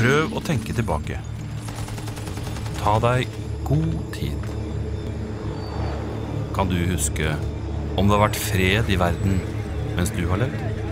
Prøv å tenke tilbake. Ta deg god tid. Kan du huske om det har vært fred i verden mens du har levd?